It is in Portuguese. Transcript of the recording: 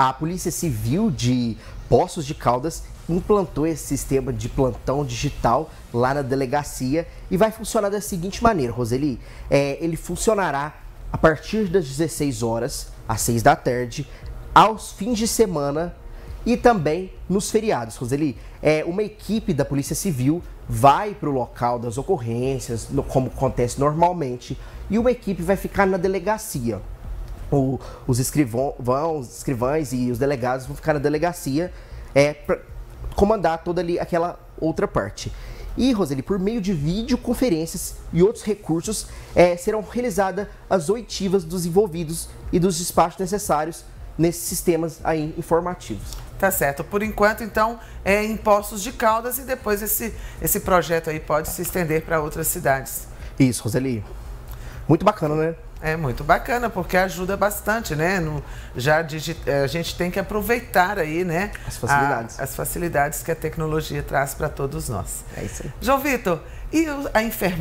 A Polícia Civil de Poços de Caldas implantou esse sistema de plantão digital lá na delegacia e vai funcionar da seguinte maneira, Roseli. É, ele funcionará a partir das 16 horas às 6 da tarde, aos fins de semana e também nos feriados, Roseli. É, uma equipe da Polícia Civil vai para o local das ocorrências, como acontece normalmente, e uma equipe vai ficar na delegacia o, os escrivão, os escrivães e os delegados vão ficar na delegacia é, para comandar toda ali aquela outra parte. E, Roseli, por meio de videoconferências e outros recursos, é, serão realizadas as oitivas dos envolvidos e dos despachos necessários nesses sistemas aí informativos. Tá certo. Por enquanto, então, é em Poços de Caldas e depois esse, esse projeto aí pode se estender para outras cidades. Isso, Roseli. Muito bacana, né? É muito bacana, porque ajuda bastante, né? No, já é, a gente tem que aproveitar aí, né? As facilidades. A, as facilidades que a tecnologia traz para todos nós. É isso aí. João Vitor, e a enfermagem?